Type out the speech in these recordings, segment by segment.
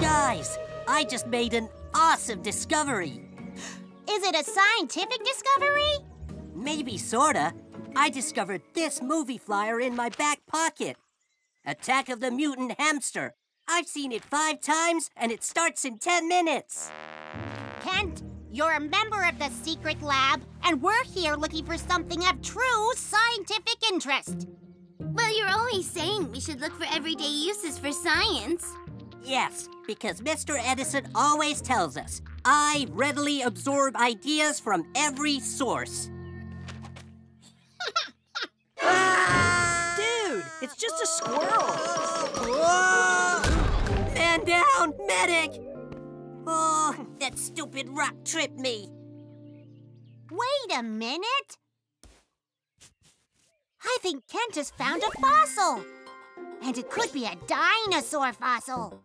Guys, I just made an awesome discovery. Is it a scientific discovery? Maybe sorta. I discovered this movie flyer in my back pocket. Attack of the Mutant Hamster. I've seen it five times, and it starts in 10 minutes. Kent, you're a member of the secret lab, and we're here looking for something of true scientific interest. Well, you're always saying we should look for everyday uses for science. Yes, because Mr. Edison always tells us, I readily absorb ideas from every source. Dude, it's just a squirrel. Man down, medic! Oh, that stupid rock tripped me. Wait a minute. I think Kent has found a fossil. And it could be a dinosaur fossil.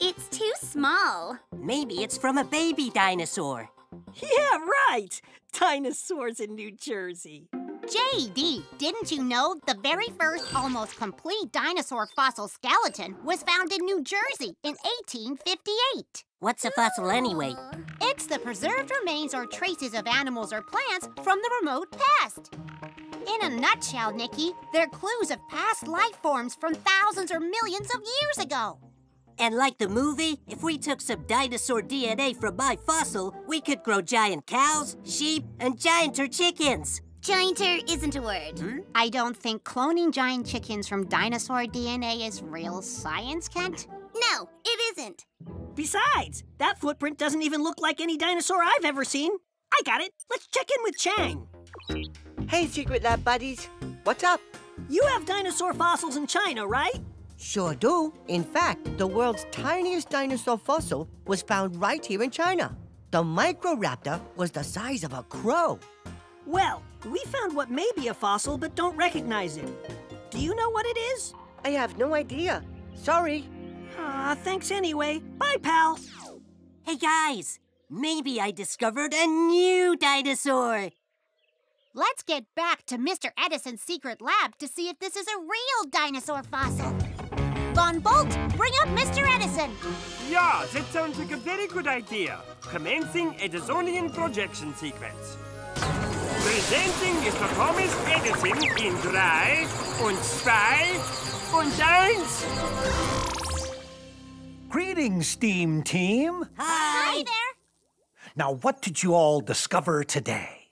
It's too small. Maybe it's from a baby dinosaur. Yeah, right. Dinosaurs in New Jersey. JD, didn't you know the very first almost complete dinosaur fossil skeleton was found in New Jersey in 1858? What's a fossil anyway? It's the preserved remains or traces of animals or plants from the remote past. In a nutshell, Nikki, they're clues of past life forms from thousands or millions of years ago. And like the movie, if we took some dinosaur DNA from my fossil, we could grow giant cows, sheep, and gianter chickens. Gianter isn't a word. Hmm? I don't think cloning giant chickens from dinosaur DNA is real science, Kent. No, it isn't. Besides, that footprint doesn't even look like any dinosaur I've ever seen. I got it. Let's check in with Chang. Hey, Secret Lab buddies. What's up? You have dinosaur fossils in China, right? Sure do. In fact, the world's tiniest dinosaur fossil was found right here in China. The Microraptor was the size of a crow. Well, we found what may be a fossil but don't recognize it. Do you know what it is? I have no idea. Sorry. Ah, thanks anyway. Bye, pal. Hey guys, maybe I discovered a new dinosaur. Let's get back to Mr. Edison's secret lab to see if this is a real dinosaur fossil. Von Bolt, bring up Mr. Edison. Yeah, that sounds like a very good idea. Commencing Edisonian projection sequence. Presenting Mr. Thomas Edison in drei und zwei und eins. Greetings, STEAM team. Hi there. Now, what did you all discover today?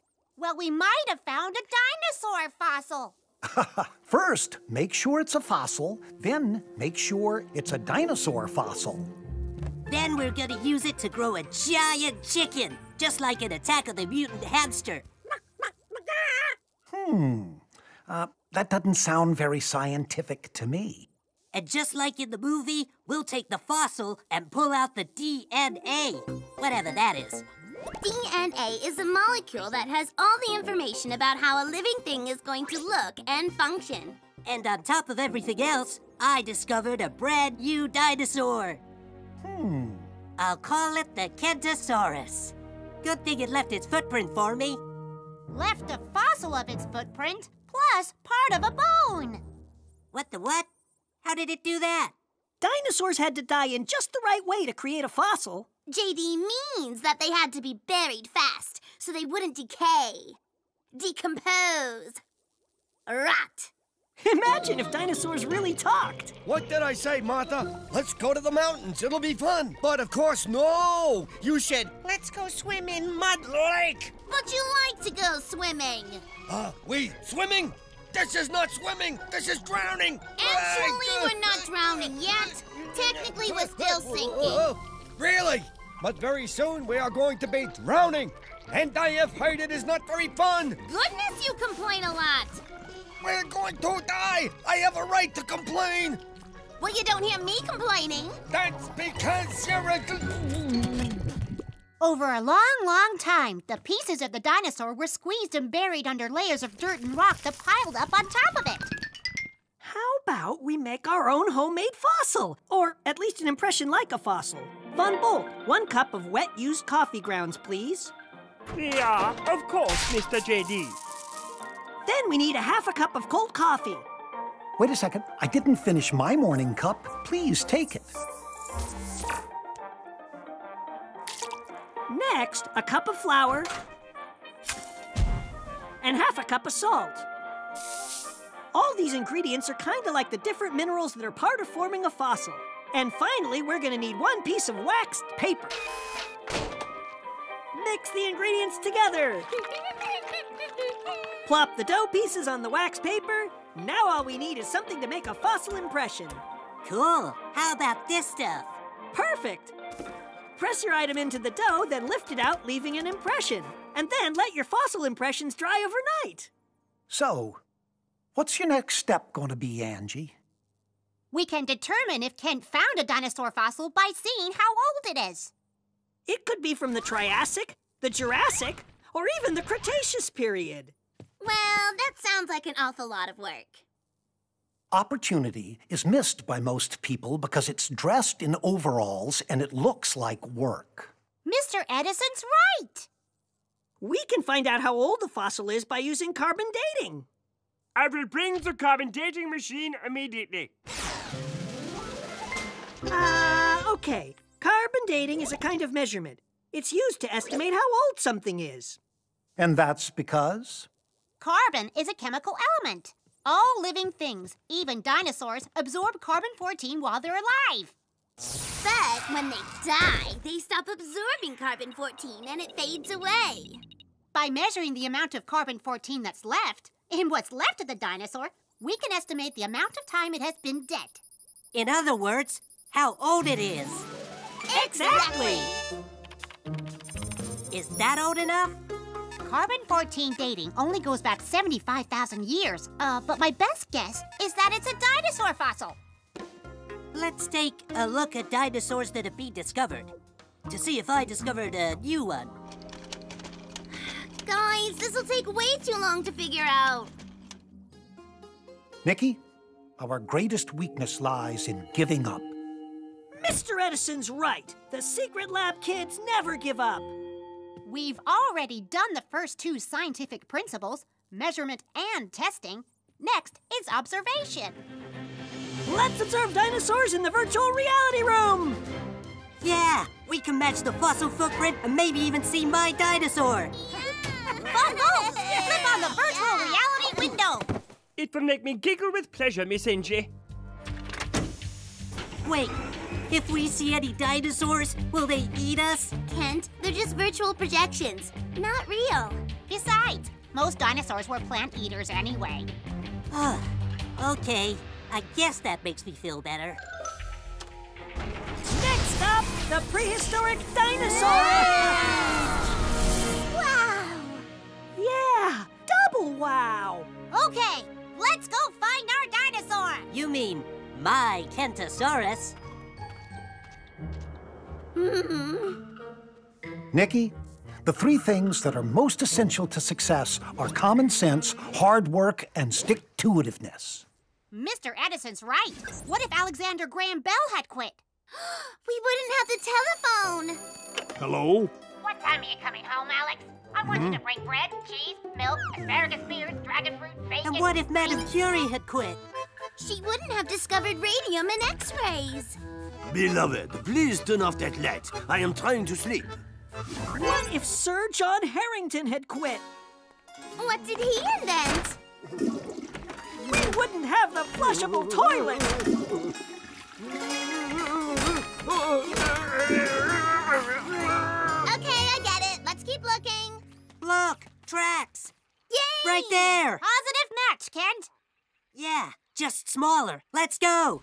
Well, we might have found a dinosaur fossil. First, make sure it's a fossil, then make sure it's a dinosaur fossil. Then we're gonna use it to grow a giant chicken, just like in Attack of the Mutant Hamster. Hmm. Uh, that doesn't sound very scientific to me. And just like in the movie, we'll take the fossil and pull out the DNA, whatever that is. DNA is a molecule that has all the information about how a living thing is going to look and function. And on top of everything else, I discovered a brand new dinosaur. Hmm. I'll call it the Kentosaurus. Good thing it left its footprint for me. Left a fossil of its footprint, plus part of a bone. What the what? How did it do that? Dinosaurs had to die in just the right way to create a fossil. JD means that they had to be buried fast so they wouldn't decay, decompose, rot. Imagine if dinosaurs really talked. What did I say, Martha? Let's go to the mountains. It'll be fun. But of course, no. You said, let's go swim in Mud Lake. But you like to go swimming. Uh, we swimming? This is not swimming. This is drowning. Actually, we're not drowning yet. Technically, we're still sinking. Oh, Really? But very soon we are going to be drowning. And I have heard it is not very fun. Goodness, you complain a lot. We're going to die. I have a right to complain. Well, you don't hear me complaining. That's because you're a. Over a long, long time, the pieces of the dinosaur were squeezed and buried under layers of dirt and rock that piled up on top of it. How about we make our own homemade fossil? Or at least an impression like a fossil. Von Bolt, one cup of wet used coffee grounds, please. Yeah, of course, Mr. JD. Then we need a half a cup of cold coffee. Wait a second. I didn't finish my morning cup. Please take it. Next, a cup of flour and half a cup of salt. All these ingredients are kind of like the different minerals that are part of forming a fossil. And finally, we're gonna need one piece of waxed paper. Mix the ingredients together. Plop the dough pieces on the wax paper. Now all we need is something to make a fossil impression. Cool. How about this stuff? Perfect! Press your item into the dough, then lift it out, leaving an impression. And then let your fossil impressions dry overnight. So, what's your next step going to be, Angie? We can determine if Kent found a dinosaur fossil by seeing how old it is. It could be from the Triassic, the Jurassic, or even the Cretaceous period. Well, that sounds like an awful lot of work. Opportunity is missed by most people because it's dressed in overalls and it looks like work. Mr. Edison's right. We can find out how old the fossil is by using carbon dating. I will bring the carbon dating machine immediately. Ah, uh, okay. Carbon dating is a kind of measurement. It's used to estimate how old something is. And that's because? Carbon is a chemical element. All living things, even dinosaurs, absorb carbon 14 while they're alive. But when they die, they stop absorbing carbon 14 and it fades away. By measuring the amount of carbon 14 that's left, in what's left of the dinosaur, we can estimate the amount of time it has been dead. In other words, how old it is. Exactly! Is that old enough? Carbon 14 dating only goes back 75,000 years, uh, but my best guess is that it's a dinosaur fossil. Let's take a look at dinosaurs that have been discovered to see if I discovered a new one. Guys, this will take way too long to figure out. Nikki, our greatest weakness lies in giving up. Mr. Edison's right. The secret lab kids never give up. We've already done the first two scientific principles, measurement and testing. Next is observation. Let's observe dinosaurs in the virtual reality room! Yeah, we can match the fossil footprint and maybe even see my dinosaur. Bongo, flip on the virtual reality window. It will make me giggle with pleasure, Miss Angie. Wait, if we see any dinosaurs, will they eat us? Kent, they're just virtual projections, not real. Besides, most dinosaurs were plant eaters anyway. Ah, okay, I guess that makes me feel better. Next up, the prehistoric dinosaur! Wow! Yeah, double wow! Okay, let's go find our dinosaur! You mean my Kentosaurus? Nikki, the three things that are most essential to success are common sense, hard work, and stick-to-itiveness. Mr. Edison's right. What if Alexander Graham Bell had quit? we wouldn't have the telephone. Hello? What time are you coming home, Alex? I want you to hmm? bring bread, cheese, milk, asparagus spears, dragon fruit, bacon. And what if Madame Curie had quit? She wouldn't have discovered radium and x-rays. Beloved, please turn off that light. I am trying to sleep. What if Sir John Harington had quit? What did he invent? We wouldn't have the flushable toilet! Okay, I get it. Let's keep looking. Look, tracks. Yay! Right there. Positive match, Kent. Yeah, just smaller. Let's go.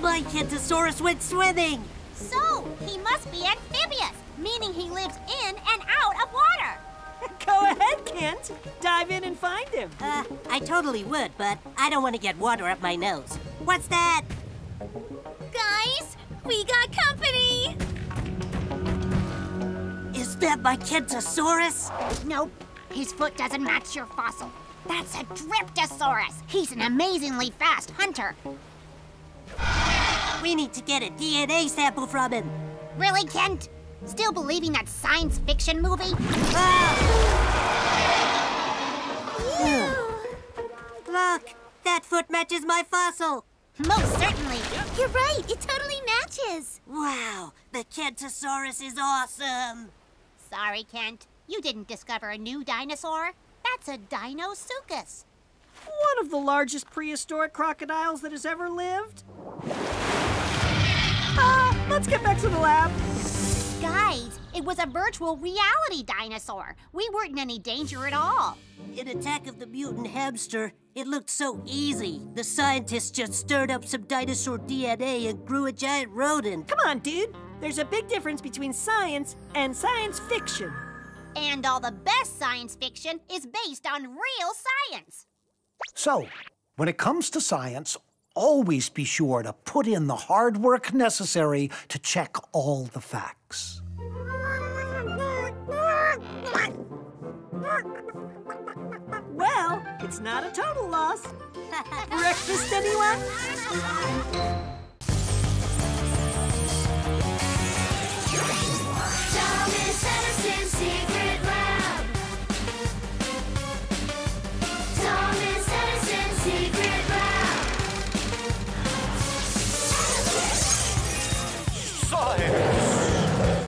My Kentosaurus went swimming. So, he must be amphibious, meaning he lives in and out of water. Go ahead, Kent. Dive in and find him. Uh, I totally would, but I don't want to get water up my nose. What's that? Guys, we got company. Is that my Kentosaurus? Nope, his foot doesn't match your fossil. That's a Dryptosaurus. He's an amazingly fast hunter. We need to get a DNA sample from him. Really, Kent? Still believing that science fiction movie? Ah! Look, that foot matches my fossil. Most certainly. You're right, it totally matches. Wow, the Kentosaurus is awesome. Sorry, Kent. You didn't discover a new dinosaur. That's a Deinosuchus. One of the largest prehistoric crocodiles that has ever lived. Let's get back to the lab. Guys, it was a virtual reality dinosaur. We weren't in any danger at all. In Attack of the Mutant Hamster, it looked so easy. The scientists just stirred up some dinosaur DNA and grew a giant rodent. Come on, dude. There's a big difference between science and science fiction. And all the best science fiction is based on real science. So, when it comes to science, always be sure to put in the hard work necessary to check all the facts. Well, it's not a total loss. Breakfast, anyone?